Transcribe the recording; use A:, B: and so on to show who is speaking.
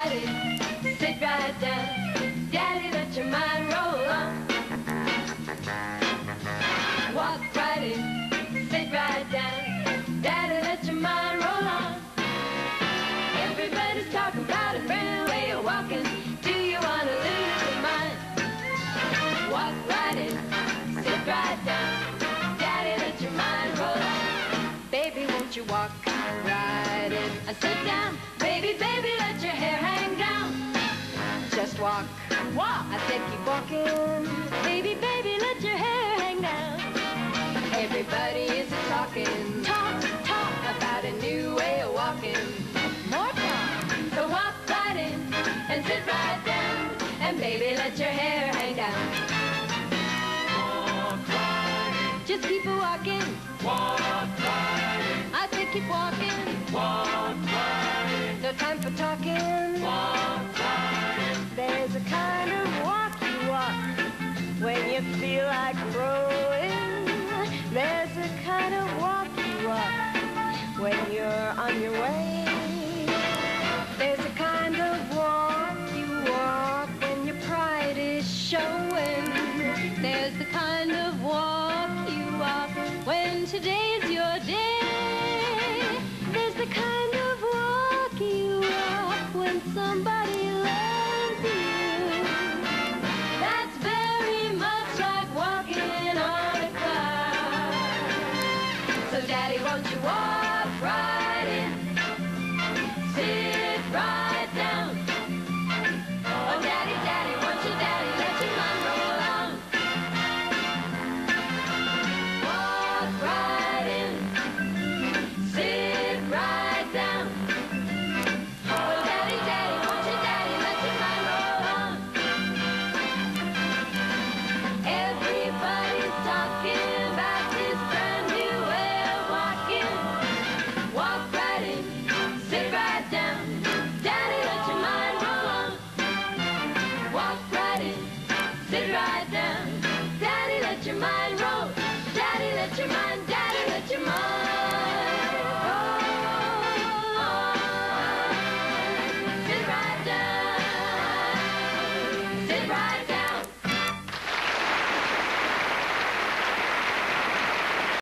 A: Sit right down. Daddy, let your mind roll on. Walk right in. Sit right down. Daddy, let your mind roll on. Everybody's a brand way of walking. Do you want to lose your mind? Walk right in. Sit right down. Daddy, let your mind roll on. Baby, won't you walk right in and sit down? walk. Walk. I said keep walking. Baby, baby, let your hair hang down. Everybody is talking. Talk, talk about a new way of walking. More talk. So walk right in and sit right down. And baby, let your hair hang down. Walk right in. Just keep a walking. Walk right in. I said keep walking. you feel like growing? there's a kind of walk you walk when you're on your way. There's a kind of walk you walk when your pride is showing. There's the kind of walk you walk when today is your day. so daddy, won't you walk right in?